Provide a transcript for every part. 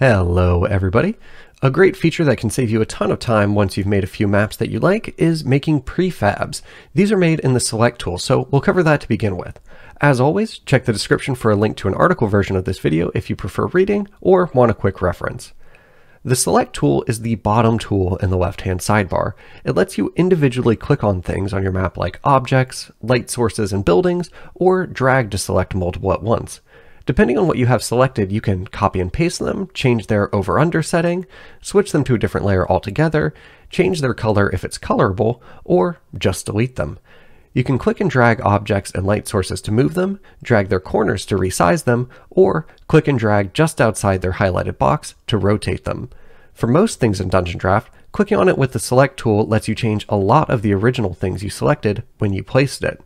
Hello everybody. A great feature that can save you a ton of time once you've made a few maps that you like is making prefabs. These are made in the Select tool, so we'll cover that to begin with. As always, check the description for a link to an article version of this video if you prefer reading or want a quick reference. The Select tool is the bottom tool in the left-hand sidebar. It lets you individually click on things on your map like objects, light sources, and buildings, or drag to select multiple at once. Depending on what you have selected, you can copy and paste them, change their over-under setting, switch them to a different layer altogether, change their color if it's colorable, or just delete them. You can click and drag objects and light sources to move them, drag their corners to resize them, or click and drag just outside their highlighted box to rotate them. For most things in Dungeon Draft, clicking on it with the Select tool lets you change a lot of the original things you selected when you placed it.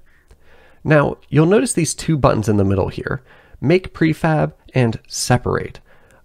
Now, you'll notice these two buttons in the middle here make prefab, and separate.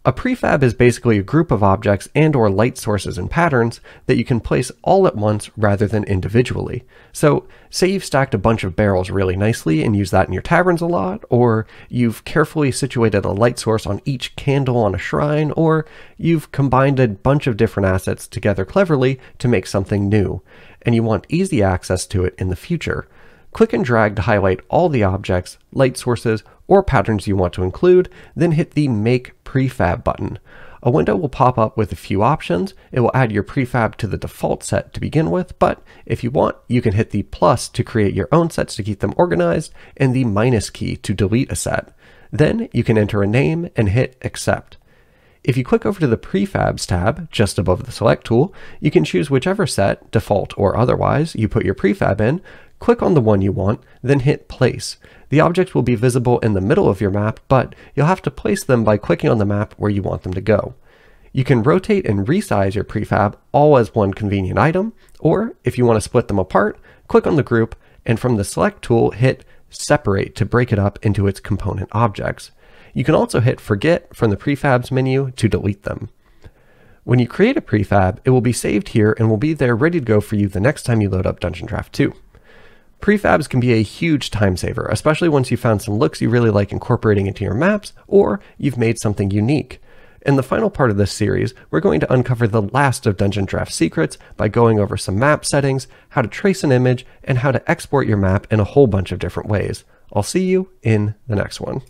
A prefab is basically a group of objects and or light sources and patterns that you can place all at once rather than individually. So say you've stacked a bunch of barrels really nicely and use that in your taverns a lot, or you've carefully situated a light source on each candle on a shrine, or you've combined a bunch of different assets together cleverly to make something new, and you want easy access to it in the future. Click and drag to highlight all the objects, light sources, or patterns you want to include, then hit the Make Prefab button. A window will pop up with a few options. It will add your prefab to the default set to begin with, but if you want, you can hit the plus to create your own sets to keep them organized, and the minus key to delete a set. Then you can enter a name and hit Accept. If you click over to the Prefabs tab, just above the Select tool, you can choose whichever set, default or otherwise, you put your prefab in, click on the one you want, then hit Place. The objects will be visible in the middle of your map, but you'll have to place them by clicking on the map where you want them to go. You can rotate and resize your prefab all as one convenient item, or if you want to split them apart, click on the group and from the Select tool hit Separate to break it up into its component objects. You can also hit Forget from the Prefabs menu to delete them. When you create a prefab, it will be saved here and will be there ready to go for you the next time you load up Dungeon Draft 2. Prefabs can be a huge time saver, especially once you've found some looks you really like incorporating into your maps, or you've made something unique. In the final part of this series, we're going to uncover the last of Dungeon Draft secrets by going over some map settings, how to trace an image, and how to export your map in a whole bunch of different ways. I'll see you in the next one.